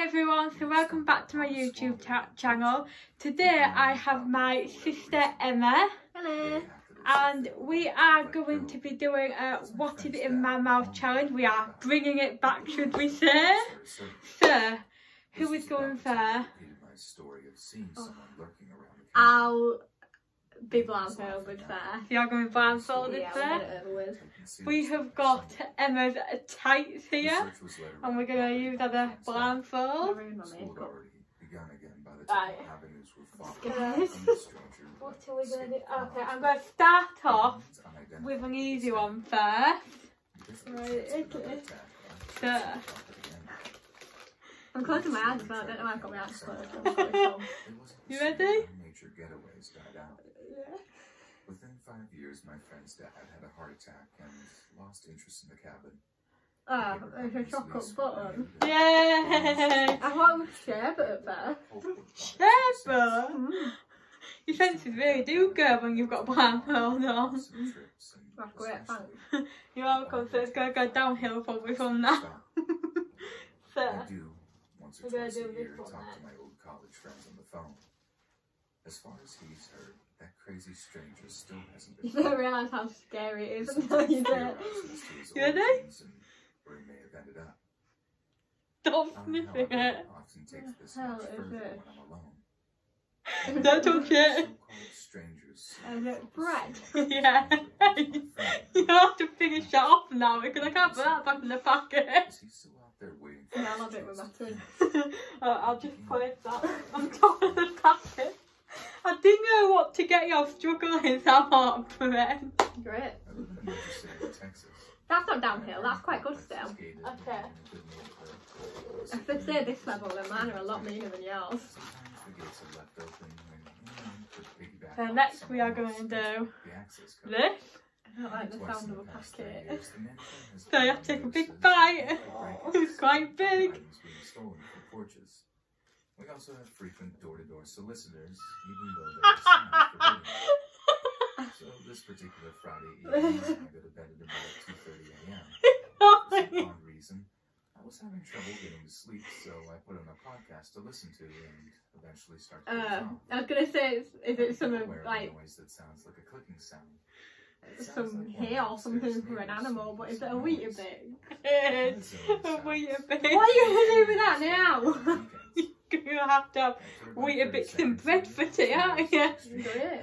everyone, so welcome back to my YouTube cha- channel. Today I have my sister Emma Hello. and we are going to be doing a what is it in my mouth challenge. We are bringing it back, should we say? So, who is going first? I'll be blindfolded first. You're going blindfolded Yeah, we'll first. get it over with. We have got Emma's tights here and we're going to use other blindfold. Ruin my. Right. Guys. What are we going to do? Okay, I'm going to start off with an easy one first. Right, okay. So, I'm closing my eyes as well. I don't know why I've got my eyes closed. I'm quite cold. You ready? Nature getaways died out. Within five years, my friend's dad had a heart attack and lost interest in the cabin. Ah, oh, there's a chocolate button. Yay! I want it was sherbet at first. Sherbet! Your senses really do go when you've got blindfold on. That's great, thanks. You're welcome, so it's going to go downhill probably from now. so, I do, once or We're gonna twice do a this year, one talk to my old college friends on the phone. As far as he's heard, that crazy stranger still hasn't been You don't realise how scary it is until you do it. You ready? Where he may have ended up. stop sniffing it. often takes this hell much is further it? when I'm alone. Don't touch it. Strangers. Is it bread? Yeah. you have to finish it off now because I can't put that back in the packet. Is he still out there waiting for Yeah, I love it with my. Uh, I'll just put it that on top of the packet. I didn't know what to get you. I was struggling so hard for it. Great. I live in a major city in Texas. That's not downhill, that's quite good still. Okay. I should say this level, then mine are a lot meaner than yours. Sometimes the gates are left open when, you know, for piggyback So next we are going to do the access code. this. I don't like the sound of a the past three packet. years, the mansion has So you have to take a big bite. It's quite big. We also have frequent door-to-door solicitors, even though there are signs. So this particular Friday evening, I go to bed at about 2.30 a.m. For some odd reason, I was having trouble getting to sleep, so I put on a podcast to listen to and eventually start to Um. I was gonna say, is, is it some of a like noise that sounds like a clicking sound. Some like of or something for an animal? But is it a wheat noise. bit? A wee bit. What are you gonna do with that now? You have to have Weetabix and bread for tea, aren't you? Great.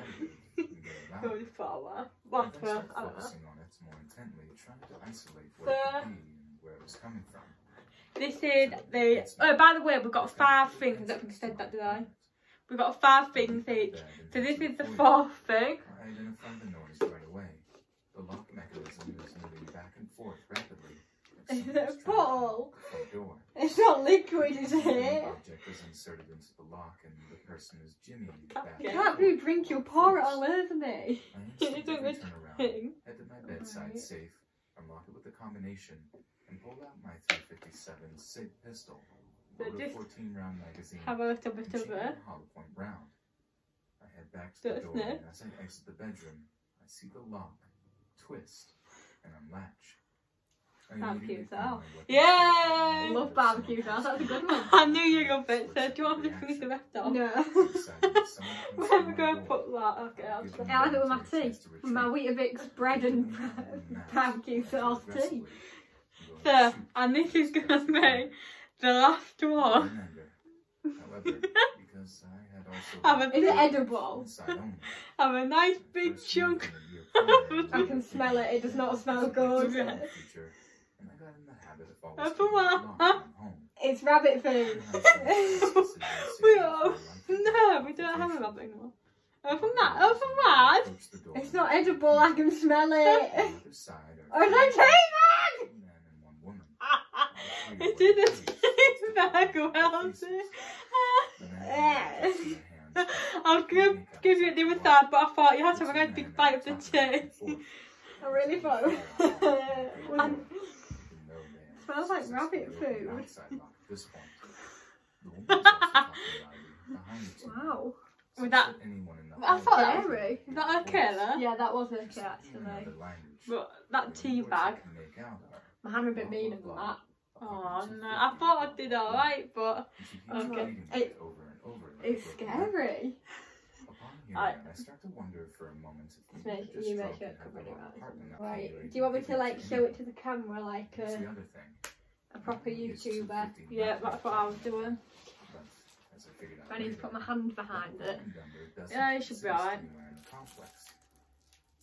Going forward. Whatever. I don't. Focusing on it more intently, trying to isolate what So- it could be and where it was coming from. This is the. Oh, by the way, we've got five things. I don't think I said that, did I? We've got five things each. So this is the fourth thing. I identified the noise right away. The lock mechanism is moving back and forth rapidly. Is Someone's it a trying to ball? open the front door. It's not liquid, is The it? object is inserted into the lock and the person is jimmying back You and can't forth. do drink, you'll pour it all over me. I It's a instinctively good turn around, head to my bedside Right. safe, unlock it with the combination, and pull out my 357 SIG pistol, So a just 14 round magazine, Have a little bit and of it. a hollow point round. I head back to the door, nice. and as I exit the bedroom, I see the lock twist and unlatch. I Barbecue immediately sauce. find my weapon Yay! Love barbecue sauce, that's a good one. I knew you loved it, so do you want me to finish the rest off? No. decided that someone can Where see am I going to put that? Okay, I'll Give just. them I like it with my tea. to With my retreat. Weetabix bread and barbecue sauce tea. So, and this is going to be the last one. However, because I had also Have a, Is it edible? inside have a nice big chunk. week in the year prior to I can smell it, it does not smell good. The future, and I got in the habit of always That's keeping a it lot. locked when I'm home. It's rabbit food. we are. No, we don't have a rabbit anymore. Open that, open that. It's not edible, I can smell it. Oh, Or it's like man and. It didn't taste very well, did The man takes my hand, I was going to give you the other side, but I thought you had to have a nice big bite of the tea. I really thought it was- And Smells like rabbit food. Wow. With that- I thought that was, Scary. that okay then? Yeah, that was okay actually. But that tea bag, My hand a bit meaner than that. Oh no, I thought I did alright, but And she keeps Okay. It- it over and over. like a It's scary. Upon I- I start to wonder for a moment if Just we make- you make sure it have covered the right. partner not Right. feel Do you want me to like show it to the camera like Here's the uh, other thing. A proper YouTuber? yeah, that's what I was doing. I figured out I need to put my hand behind it. button number doesn't Yeah, you should be alright. anywhere in the complex.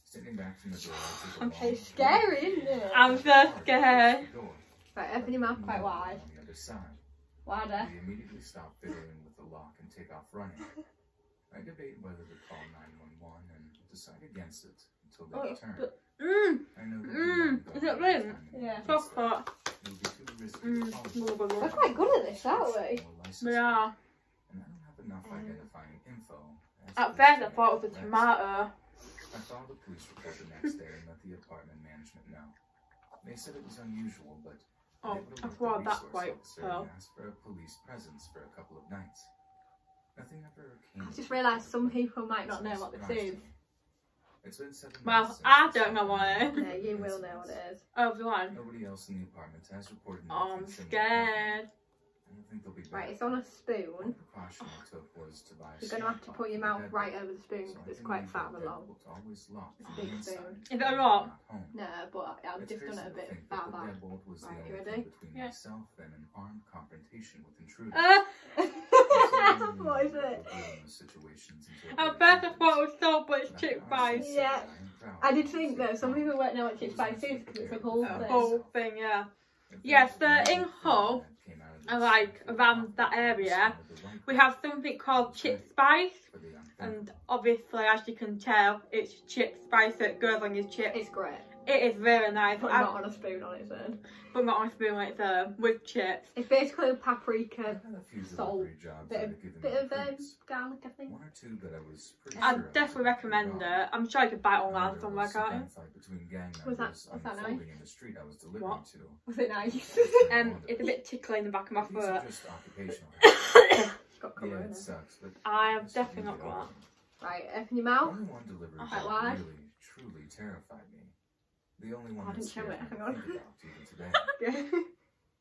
Standing back from the door, I take a Okay, scary, isn't it? I'm so scared. Right, open your mouth quite wide. On the other side. Wider. We immediately stop fiddling with the lock and take off running. I debate whether to call 911 and decide against it until they Oh, return. but- Mmm, I know that Mm, we won't go is it all the ring? time in Yeah. the so place, hot. It would be too risky to call it. blah, blah, We're quite good at this, aren't we? Or We are. And I don't have enough Um, identifying info. At first I thought it was a tomato. I filed a police report the next day and let the apartment management know. They said it was unusual, but Oh, I alert the thought that quite well. asked for a police presence for a couple of nights. Nothing ever came. I of just realised some people might not know what this surprise to is. Me. It's been seven Well, months since I don't know what it second is. Yeah, you will know what incident. it is. Oh, the one. Nobody else in the apartment has reported Oh, I'm scared. I think they'll be. Right, it's on a spoon. precaution I took was to buy a You're going to have to put your mouth right over the spoon because I it's quite leave fat and long. deadbolt always locked It's a big spoon. Is it when a I'm rock? No, but I've just done it a bit think that back. deadbolt was the Right, you ready? between Yeah. myself and an armed confrontation with intruders. Uh, what is it? at first I thought it was salt, but it's chip spice. Yeah. I did think though, some people won't know what chip spice is because it's a whole A thing. whole thing, yeah. Yes, the in Hull, uh, like, around that area, We have something called chip spice, and obviously, as you can tell, it's chip spice that goes on your chips. It's great, It is really nice, but I- not on a spoon on its own. but not on a spoon like um, with chips. It's basically paprika, I've a few salt, delivery jobs bit of, bit of um, garlic, I think. One or two that I was pretty I sure I definitely recommend it. I'm sure you could buy it online Another somewhere, was a can't you? gang Was that- was that unfolding in the street I was delivering What? to. Was it nice? Um, it's a bit tickly in the back of my These are foot. just occupational. it's got yeah, it sucks, but I have I'm definitely not get got over that. it. Right, open your mouth. Only one delivery Oh, job why? really, truly terrified me. The only one I didn't show it, hang on. even today. Yeah.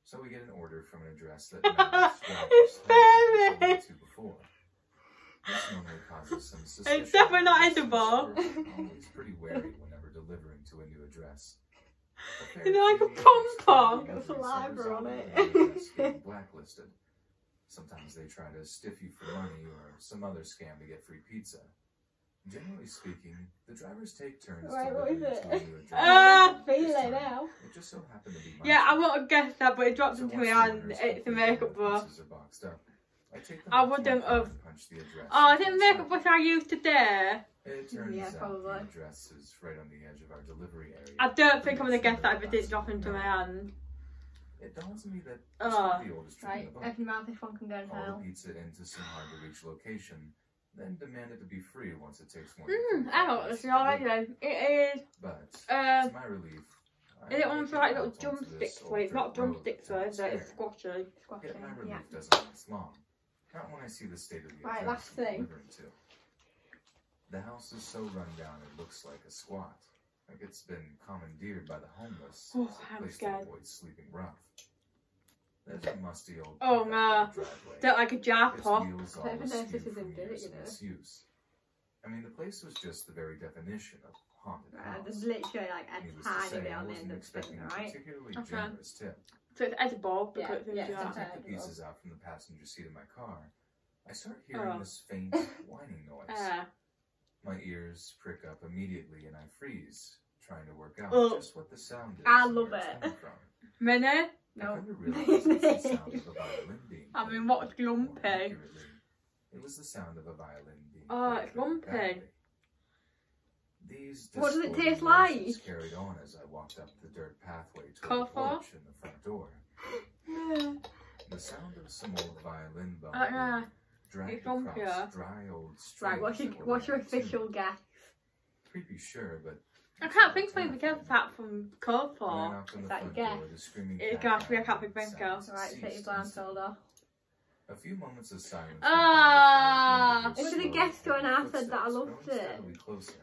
So we get an order from an address that It's very- to before. This normally causes some suspicion. definitely not edible. we're pretty wary whenever delivering to a new address. A Is it like a delivery Got services saliva on it. blacklisted. Sometimes they try to stiff you for money or some other scam to get free pizza. Generally speaking, the drivers take turns Right, what is it? to a new. Ah! Feel it now. It just so happened to be Yeah, I turn. would have guessed that, but it dropped So into my hand. It's a makeup brush. pizzas are boxed up, I I up to my wouldn't have- and the address Oh, I into didn't the makeup brush I used today. It turns Yeah, out probably. the address is right on the edge of our delivery area. I don't think I'm going to guess that if it did drop into my hand. It dawns on me that Oh. the oldest Right, the book. open your mouth. This one can go to hell. the pizza into some hard to reach location, then demand it to be free once it takes more 45 I don't minutes know, to It is, But um, to my relief, I is it one for like it little out drumsticks? Well, it's not drumsticks though, sounds is it? It's squashy. Yet Squashing. my relief Yeah. doesn't last long. Not when I see the state of the Right, last thing. to. The house is so run down it looks like a squat. Like it's been commandeered by the homeless. Oh, I'm scared. To avoid sleeping rough. There's a musty old Oh, pickup no. in. Don't like a jar Its pop. wheels I don't all even know if askew this is from in dirt, years you of know. misuse. I mean, the place was just the very definition of haunted Right, house. there's literally like a Needless tiny say, bit I on the wasn't end of the expecting spoon, right? particularly Okay. generous tip. So it's edible Yeah, because it's yeah, a jar. it's I take the pieces out from the passenger seat of my car. I start hearing Oh. this faint whining noise. Uh, My ears prick up immediately and I freeze, trying to work out Oh. just what the sound is. I love it. coming From. mini? No. come to realize it's the sound of a violin being I mean, what's More lumpy? It was the sound of a violin being Oh, it's very lumpy. badly. These What does it taste like? carried on as I walked up the dirt pathway to the Cough porch and the front door. Yeah. The sound of some old violin bone Uh, yeah. dragged It's across dry old Right, what's your streams that were what's your official guess? Pretty sure, but I can't think of anything else apart from cold when I for. knocked on Is the that front your door, the screaming It cat can't be a died cat and big sounds girl. Alright, take your blindfold off. A few moments of silence. Ah. It was a guest when I said that I loved it.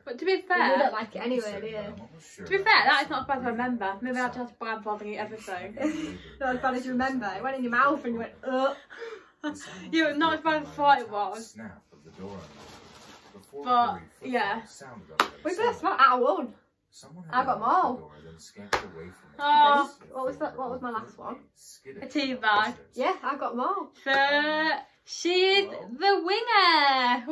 But to be You fair, don't like it anyway, do you? to be fair, that is not as bad as I remember. Maybe I'll just blindfolding it episode. Not as bad as you remember. It went in your mouth and you went, ugh. you were not as bad as I thought it was. Snap of the door Before But, hurried yeah. sounded on the other We side. both went out of one. Someone I had got more. the door, then scampered away from it. Oh. What was that- what was my last one? A tea bag. Yeah, I got more. So she's the winner.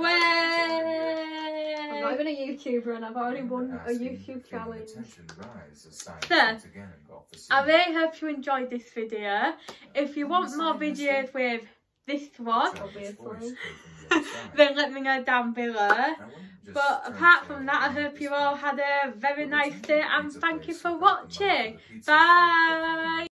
I'm not even a YouTuber and I've already won a YouTube challenge. attention rise as Simon So, once again engulfed the I really hope you enjoyed this video. If you want more videos with this one, Obviously. voice came from the other side. then let me know down below. I wouldn't just But apart from that, I hope you all had a very nice day and thank you for without the money watching. Bye.